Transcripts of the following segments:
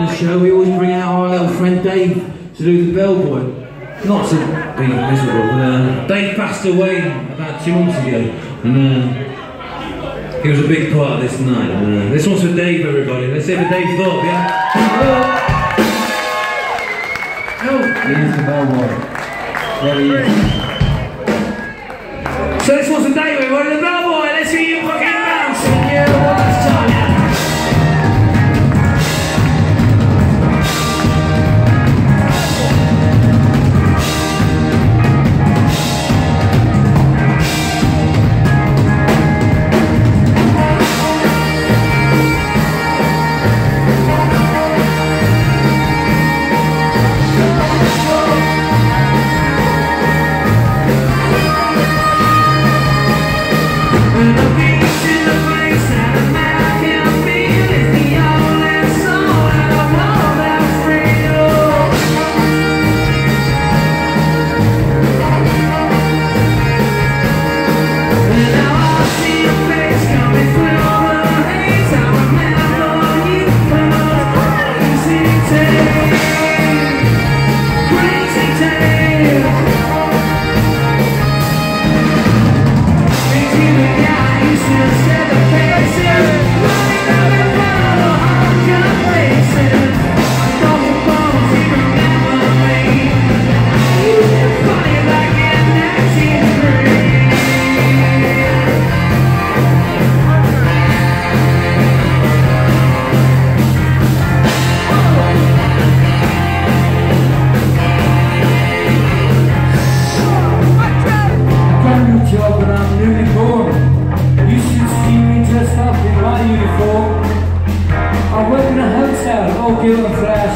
the show, we always bring out our little friend Dave to do the bellboy. Not to be miserable, but uh, Dave passed away about two months ago, and uh, he was a big part of this night. And, uh, this one's for Dave, everybody. Let's say for Dave Thorpe, yeah? Oh. Here's the bellboy. There he is. So this one's for Dave, everybody. Got a all gilt.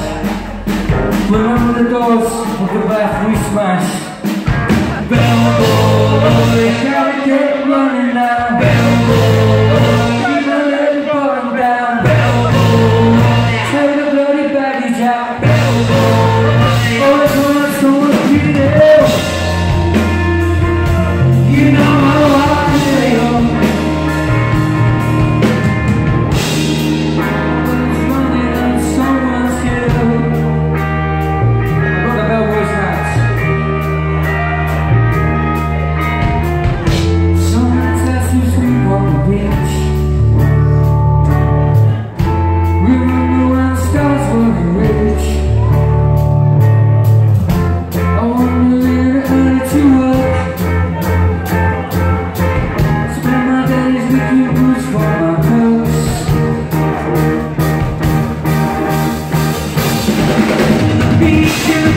Remember the doors of the bath we smashed. Bellboy, gotta get running now. Beach in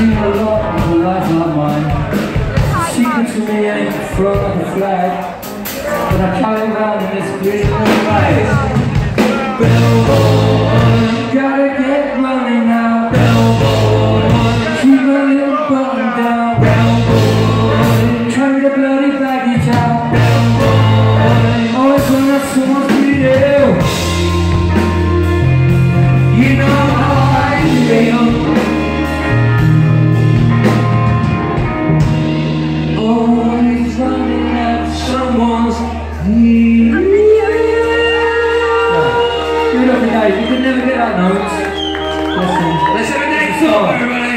You a lot of a life like mine. Secret to me ain't thrown like a flag. But I carry around in this green and that note, listen, listen to the next song.